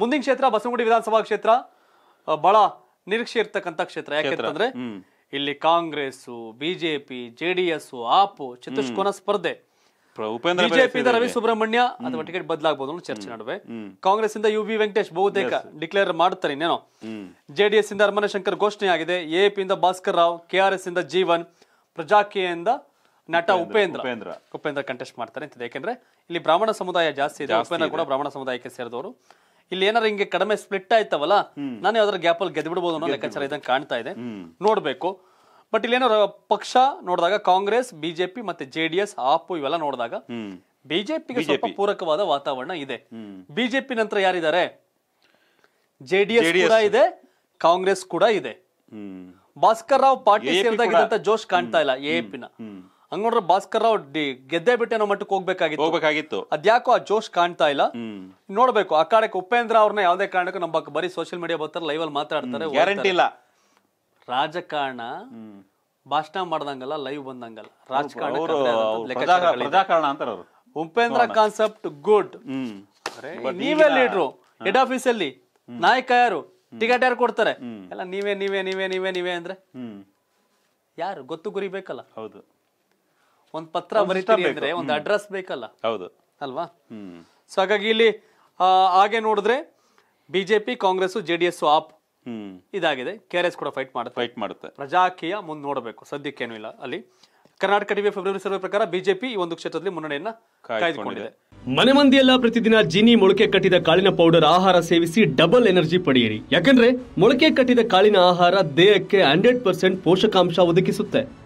ಮುಂದಿನ ಕ್ಷೇತ್ರ ಬಸವಗುಡಿ ವಿಧಾನಸಭಾ ಕ್ಷೇತ್ರ ಬಹಳ ನಿರೀಕ್ಷೆ ಇರ್ತಕ್ಕಂಥ ಕ್ಷೇತ್ರ. ಯಾಕೆಂತಂದ್ರೆ. ಇಲ್ಲಿ ಕಾಂಗ್ರೆಸ್ ಬಿಜೆಪಿ ಜೆಡಿಎಸ್ ಆಪು ಚತುಷ್ಕೋನ ಸ್ಪರ್ಧೆ. ಬಿಜೆಪಿ ರವಿ ಸುಬ್ರಹ್ಮಣ್ಯ ಅಥವಾ ಟಿಕೆಟ್ ಬದಲಾಗಬಹುದು ಚರ್ಚೆ ನಡುವೆ. ಕಾಂಗ್ರೆಸ್ ಇಂದ ಯು ಬಿ ವೆಂಕಟೇಶ್ ಬಹುತೇಕ ಡಿಕ್ಲೇರ್ ಮಾಡ್ತಾರೆ ಇನ್ನೇನೋ. ಜೆಡಿಎಸ್ ಇಂದ ಹರ್ಮನಶಂಕರ್ ಘೋಷಣೆ ಆಗಿದೆ ಎಪಿ ಇಂದ ಭಾಸ್ಕರ್ ರಾವ್ ಕೆಆರ್ಎಸ್ ಇಂದ ಜೀವನ್ ಪ್ರಜಾಕೀಯಿಂದ ನಟ ಉಪೇಂದ್ರ ಉಪೇಂದ್ರ. ಉಪೇಂದ್ರ. ಕಂಟೆಸ್ಟ್ ಮಾಡ್ತಾರೆ ಯಾಕೆಂದ್ರೆ ಇಲ್ಲಿ ಬ್ರಾಹ್ಮಣ ಸಮುದಾಯ ಜಾಸ್ತಿ ಇದೆ. ಉಪೇಂದ್ರ ಕೂಡ ಬ್ರಾಹ್ಮಣ ಸಮುದಾಯಕ್ಕೆ ಸೇರಿದವರು. ಇಲ್ಲಿ ಏನಾರ ಹಿಂಗೆ ಕಡಿಮೆ ಸ್ಪ್ಲಿಟ್ ಆಯ್ತವಲ್ಲ ನಾನು ಯಾವ್ದಾರ ಗ್ಯಾಪ್ ಅಲ್ಲಿ ಗೆದ್ದು ಬಿಡ್ಬೋದು ಅನ್ನೋ ಲೆಕ್ಕಾಚಾರ ಇದಂಗೆ ಕಾಣ್ತಾ ಇದೆ. ನೋಡ್ಬೇಕು. ಬಟ್ ಇಲ್ಲಿ ರ- ಪಕ್ಷ ನೋಡಿದಾಗ ಕಾಂಗ್ರೆಸ್ ಬಿಜೆಪಿ ಮತ್ತೆ ಜೆಡಿಎಸ್ ಆಪು ಇವೆಲ್ಲ ನೋಡಿದಾಗ ಬಿಜೆಪಿ ಬಿಜೆಪಿಗೆ ಸ್ವಲ್ಪ ಪೂರಕವಾದ ವಾತಾವರಣ ಇದೆ. ಬಿಜೆಪಿ ನಂತರ ಯಾರಿದ್ದಾರೆ? ಜೆಡಿಎಸ್ ಕೂಡ ಇದೆ ಕಾಂಗ್ರೆಸ್ ಕೂಡ ಇದೆ. ಭಾಸ್ಕರ್ ರಾವ್ ಪಾಟೀಲ್ ಸೇರಿದಾಗಿದ್ದಂತ ಜೋಶ್ ಕಾಣ್ತಾ ಇಲ್ಲ ಎಪಿನ ಹಂಗ ನೋಡ್ರೆ ಭಾಸ್ಕರ್ ರಾವ್ ಗೆದ್ದೆ ಬಿಟ್ಟೆನೋ ಮಟ್ಟಕ್ಕೆ ಹೋಗ್ಬೇಕಾಗಿತ್ತು. ಹೋಗ್ಬೇಕಾಗಿತ್ತು. ಅದ್ಯಾಕೋ ಆ ಜೋಶ್ ಕಾಣ್ತಾ ಇಲ್ಲ. ನೋಡ್ಬೇಕು ಆ ಕಾಡಕ್ಕೆ ಉಪೇಂದ್ರ ಅವ್ರನ್ನ ಯಾವ್ದೇ ಕಾರಣಕ್ಕೂ ನಮ್ಮ ಬರೀ ಸೋಷಿಯಲ್ ಮೀಡಿಯಾ ಬರ್ತಾರೆ ಲೈವ್ ಅಲ್ಲಿ ಮಾತಾಡ್ತಾರೆ ಗ್ಯಾರಂಟಿ ಇಲ್ಲ. ರಾಜಕಾರಣ ಭಾಷಣ ಮಾಡ್ದಂಗಲ್ಲ ಲೈವ್ ಬಂದಂಗಲ್ಲ. ರಾಜಕಾರಣ ಅಂತಾರ ಅವ್ರು. Upendra concept good hmm. ನೀವೇ ಲೀಡ್ರು ಹೆಡ್ ಆಫೀಸ್ ಅಲ್ಲಿ. ನಾಯಕ ಯಾರು? ಟಿಕೆಟ್ ಯಾರು ಕೊಡ್ತಾರೆ? ಎಲ್ಲ ನೀವೇ ನೀವೇ ನೀವೇ ನೀವೇ ನೀವೇ ಅಂದ್ರೆ? ಹ್ಮ್. ಯಾರು? ಗೊತ್ತು ಗುರಿ ಬೇಕಲ್ಲ. ಹೌದು. ಒಂದ್ ಪತ್ರ ಬರೀತಾರೆ ಅಂದ್ರೆ ಒಂದ್ ಅಡ್ರೆಸ್ ಬೇಕಲ್ಲ. ಹೌದು. ಅಲ್ವಾ? ಹ್ಮ್. ಸೊ ಹಾಗಾಗಿ ಇಲ್ಲಿ ಹಾಗೆ ನೋಡಿದ್ರೆ ಬಿಜೆಪಿ ಕಾಂಗ್ರೆಸ್ ಜೆಡಿಎಸ್ ಆಪ್ ಇದಾಗಿದೆ. ಕೆ ಆರ್ ಎಸ್ ಕೂಡ ಫೈಟ್ ಮಾಡುತ್ತೆ. ಫೈಟ್ ಮಾಡುತ್ತೆ. ಪ್ರಜಾಕೀಯ ಮುಂದೆ ನೋಡಬೇಕು. ಸದ್ಯಕ್ಕೇನು ಇಲ್ಲ ಅಲ್ಲಿ. ಕರ್ನಾಟಕ ಟಿವಿ ಫೆಬ್ರವರಿ ಸರ್ವೆ ಪ್ರಕಾರ ಬಿಜೆಪಿ ಈ ಒಂದು ಕ್ಷೇತ್ರದಲ್ಲಿ ಮುನ್ನಡೆಯನ್ನ ಕಾಯ್ದುಕೊಂಡಿದೆ. ಮನೆ ಮಂದಿಯೆಲ್ಲ ಪ್ರತಿದಿನ ಜೀನಿ ಮೊಳಕೆ ಕಟ್ಟಿದ ಕಾಳಿನ ಪೌಡರ್ ಆಹಾರ ಸೇವಿಸಿ ಡಬಲ್ ಎನರ್ಜಿ ಪಡೆಯಿರಿ. ಯಾಕಂದ್ರೆ ಮೊಳಕೆ ಕಟ್ಟಿದ ಕಾಳಿನ ಆಹಾರ ದೇಹಕ್ಕೆ ಹಂಡ್ರೆಡ್ ಪರ್ಸೆಂಟ್ ಪೋಷಕಾಂಶ ಒದಗಿಸುತ್ತೆ.